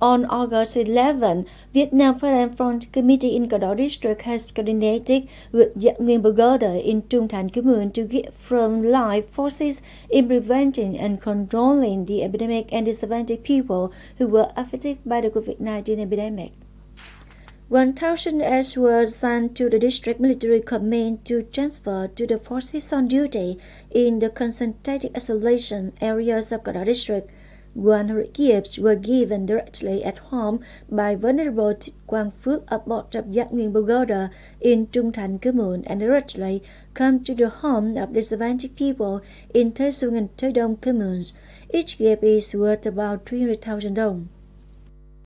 On August 11, Vietnam Fatherland Front Committee in Cờ Đỏ District has coordinated with Nguyen Pagoda in Trung Thạnh Commune to give from live forces in preventing and controlling the epidemic and disadvantaged people who were affected by the COVID-19 epidemic. 1,000 aides were sent to the district military command to transfer to the forces on duty in the concentrated isolation areas of Cờ Đỏ District. 100 gifts were given directly at home by Venerable Thích Quang Phước abbot of Giác Nguyên Pagoda in Trung Thạnh Commune and directly come to the home of the disadvantaged people in Xuân and Thới Đông communes. Each gift is worth about 300,000 dong.